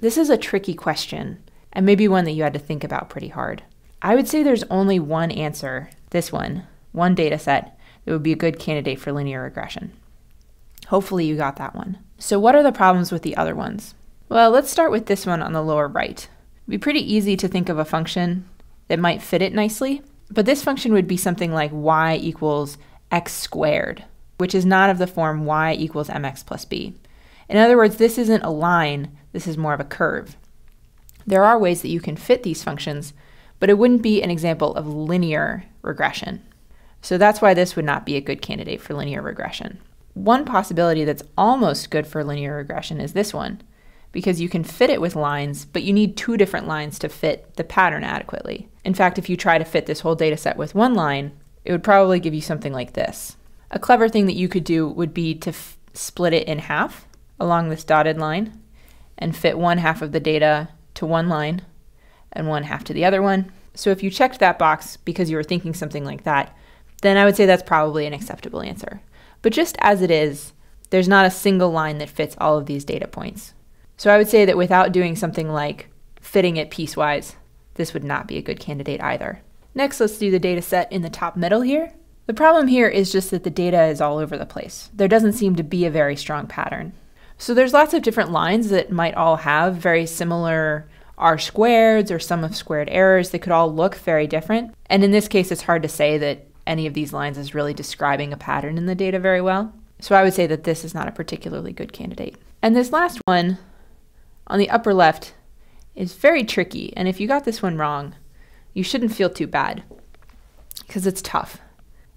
This is a tricky question, and maybe one that you had to think about pretty hard. I would say there's only one answer, this one, one data set, that would be a good candidate for linear regression. Hopefully, you got that one. So, what are the problems with the other ones? Well, let's start with this one on the lower right. It'd be pretty easy to think of a function that might fit it nicely, but this function would be something like y equals x squared, which is not of the form y equals mx plus b. In other words, this isn't a line, this is more of a curve. There are ways that you can fit these functions, but it wouldn't be an example of linear regression. So that's why this would not be a good candidate for linear regression. One possibility that's almost good for linear regression is this one, because you can fit it with lines, but you need two different lines to fit the pattern adequately. In fact, if you try to fit this whole data set with one line, it would probably give you something like this. A clever thing that you could do would be to split it in half along this dotted line and fit one half of the data to one line and one half to the other one. So if you checked that box because you were thinking something like that, then I would say that's probably an acceptable answer. But just as it is, there's not a single line that fits all of these data points. So I would say that without doing something like fitting it piecewise, this would not be a good candidate either. Next, let's do the data set in the top middle here. The problem here is just that the data is all over the place. There doesn't seem to be a very strong pattern. So there's lots of different lines that might all have very similar r squareds or sum of squared errors They could all look very different. And in this case, it's hard to say that any of these lines is really describing a pattern in the data very well. So I would say that this is not a particularly good candidate. And this last one on the upper left is very tricky. And if you got this one wrong, you shouldn't feel too bad because it's tough.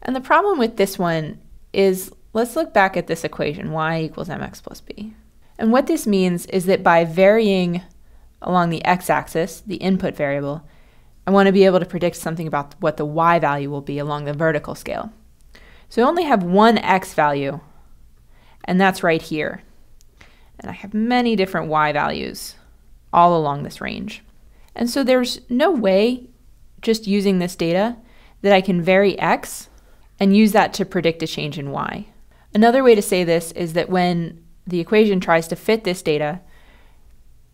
And the problem with this one is let's look back at this equation y equals mx plus b. And what this means is that by varying along the x-axis, the input variable, I want to be able to predict something about what the y value will be along the vertical scale. So I only have one x value, and that's right here. And I have many different y values all along this range. And so there's no way, just using this data, that I can vary x and use that to predict a change in y. Another way to say this is that when the equation tries to fit this data,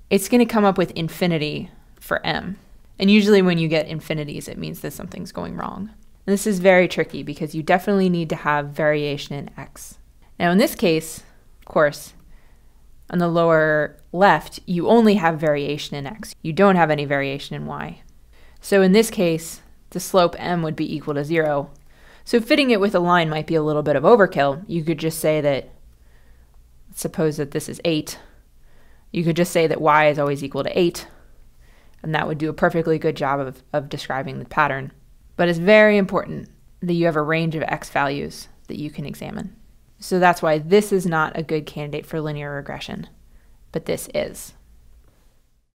it's going to come up with infinity for m. And usually when you get infinities, it means that something's going wrong. And this is very tricky because you definitely need to have variation in x. Now in this case, of course, on the lower left, you only have variation in x. You don't have any variation in y. So in this case, the slope m would be equal to zero. So fitting it with a line might be a little bit of overkill. You could just say that, suppose that this is 8. You could just say that y is always equal to 8 and that would do a perfectly good job of, of describing the pattern. But it's very important that you have a range of x values that you can examine. So that's why this is not a good candidate for linear regression, but this is.